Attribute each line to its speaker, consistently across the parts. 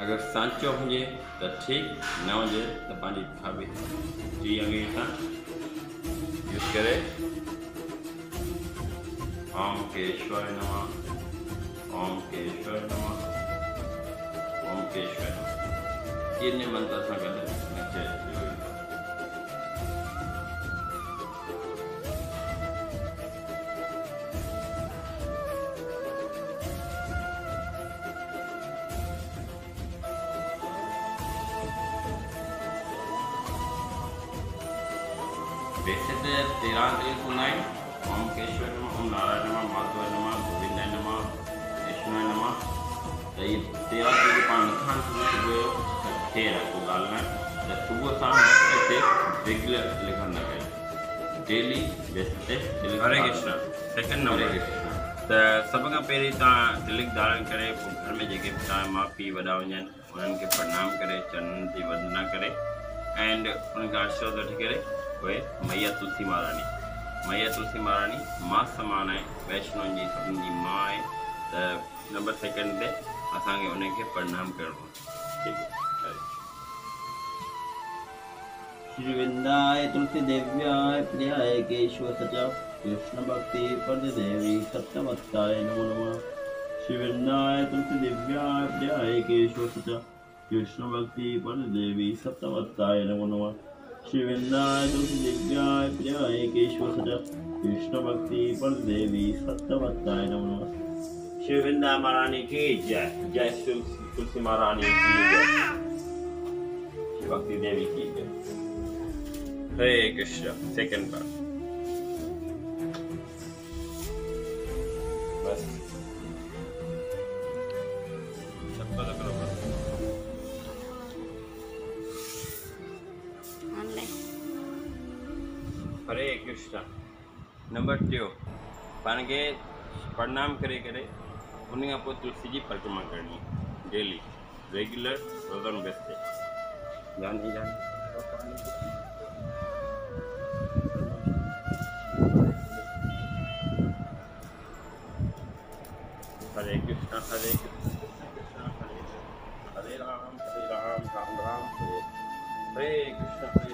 Speaker 1: अगरि सांचो हुजे तो ठीक, न हो त पंहिंजी खाॿी टी अंगड़ी सां करे। ओम केश्वर नम। ओम केश्वर नम। ओम केश्वर नम। इन मंत्र सां गॾु वैसे तो तेरह तेल सुनाई ओम केशव नमः ओम नारायण नमः माधव नमः गोविंदाय नमः विष्णुय नमः। त इहे तेरहं तेल पाण लिखणु शुरू सुबुह जो त ख़ैरु आहे को ॻाल्हि न त सुबुह शाम हिते रेगुलर लिखणु न कयो डेली बेस ते हरे कृष्ण सेकंड नंबर हरे कृष्ण। त सभ खां पहिरीं तव्हां तिलक धारण करे पोइ घर में जेके बि तव्हां माउ पीउ वॾा हुजनि उन्हनि खे प्रणाम करे चरणनि जी वंदना करे एंड उन्हनि आशीर्वाद वठी करे। उहे मैया तुलसी महारानी। मैया तुलसी महारानी, माँ समान आहे वैष्णो जी सभिनी जी माउ आहे त नंबर सेकेंड ते असांखे उनखे प्रणाम करिणो आहे ठीकु आहे
Speaker 2: श्रीवृंदाय तुलसी देव्याय प्रियाय केशव सचा कृष्ण भक्ति पद देवी सत्यवत्ताय नमो नमः। श्रीवृंदाय तुलसी देव्याय प्रियाय केशव सचा कृष्ण भक्ति पद देवी सत्यवत्ताय नमो नमः। श्रीवृंदाय तुलसी देव्याय प्रियाय केशव कृष्ण भक्ति पर देवी सत्यवत्ताय नमो। नमः
Speaker 1: महारानी की जय। जय तुलसी महारानी की जय। भक्ति देवी की जय। हरे कृष्ण। सेकंड बार कृष्ण नंबर टियों पाण खे प्रणाम करे करे उन खां तुलसी जी परिक्रमा करणी डेली रेगुलर रोज़ानो बेस ते ध्यानु ध्यानु हरे कृष्ण हरे कृष्ण कृष्ण कृष्ण हरे हरे राम हरे राम राम राम, हरे। हरे कृष्ण, हरे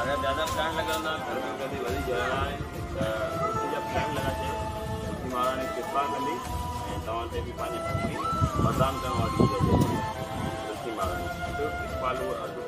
Speaker 1: अगर ज़्यादा प्लान लॻंदा घर में कभी वही ॼणा आहे त तुलसी जा प्लान लॻाए तुलसी महारानी कृपा करी ते भक्ति प्रदान करण वारी तुलसी महारानी जो कृपालू अदुत मैया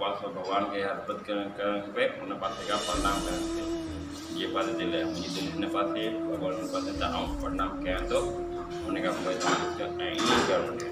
Speaker 1: पासो भगवान के अर्पित करने पे उन का प्रणाम करते ये पास दिल है, मुझे दिल ने पास भगवान पासे प्रणाम किया तो उन्हें का तव्हां ऐं ईअं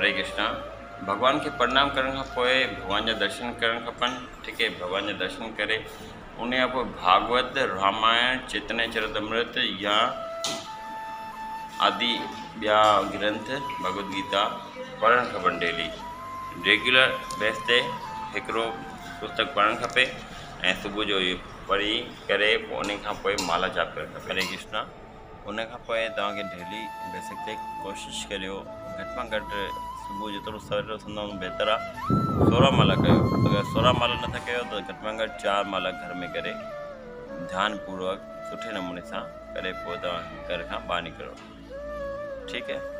Speaker 1: हरे कृष्णा। भॻवान खे प्रणाम करण खां पोइ भॻवान जा दर्शन करणु खपनि ठीकु आहे भॻवान जा दर्शन करे। उन भागवत, रामायण, चेतन, चरितमृत, या आदि ॿिया ग्रंथ भगवत गीता पढ़णु खपनि डेली। रेगुलर बेस ते हिकिड़ो पुस्तक पढ़णु खपे, ऐं सुबुह जो पढ़ी करे पोइ उन माला जाप करणु हरे कृष्णा। उन डेली बेसिक कोशिशि करियो। घटि में घटि सुबुह जेतिरो सवेल उथंदा आहियूं बहितर आहे सोरहं माला कयो। अगरि सोरहं माला नथा कयो, त में घटि चारि माला घर में करे। ध्यानुपूर्वक सुठे नमूने सां करे, पोइ तव्हां घर खां ॿाहिरि निकिरो। ठीकु है?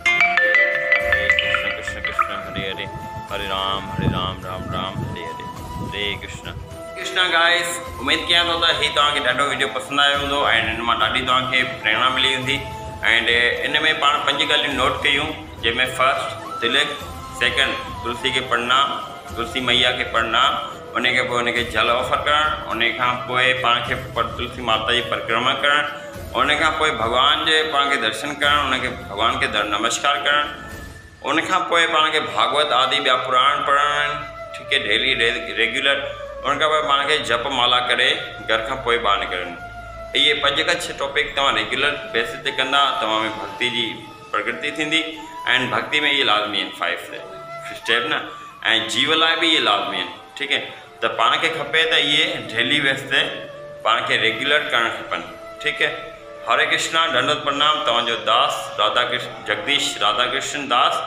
Speaker 1: कृष्ण कृष्ण, हरे हरे। हरे राम हरे राम राम राम, हरे हरे। हरे कृष्ण। कृष्णा गाइस उमेद कयां थो त हीउ ॾाढो वीडियो पसंदि आयो हूंदो ऐं हिन माँ ॾाढी प्रेरणा मिली हूंदी एंड इन में पाण पंज ॻाल्हियूं नोट कयूं जंहिंमें फ़र्स्ट तिलक सेकंड तुलसी खे प्रणाम तुलसी मैया खे प्रणाम उन उनखे जल ऑफ़र करणु उन खां पोइ तुलसी माता जी परिक्रमा करणु उन खां पोइ भॻवान जे पाण खे दर्शन करणु उनखे भॻवान नमस्कार करणु उन खां पोइ पाण खे भागवत आदि ॿिया पुराण पढ़णु, ठीकु आहे डेली रेगुलर उन खां पोइ पाण खे जप माला करे घर खां पोइ ॿाहिरि निकिरनि इहे पंज खां टॉपिक तव्हां रेगुलर बेसिस ते कंदा, तव्हां में भक्ति जी प्रकृति थींदी। ऐं भक्ति में इहे लाज़मी आहिनि फाइव स्टेप न। ऐं जीव लाइ बि इहे लाज़मी आहिनि, ठीकु आहे त पाण खे खपे त इहे डेली बेस ते पाण खे रेगुलर करणु खपनि, ठीकु आहे हरे कृष्णा दंडवत प्रणाम तव्हांजो दास राधा कृष्ण जगदीश राधा कृष्ण दास।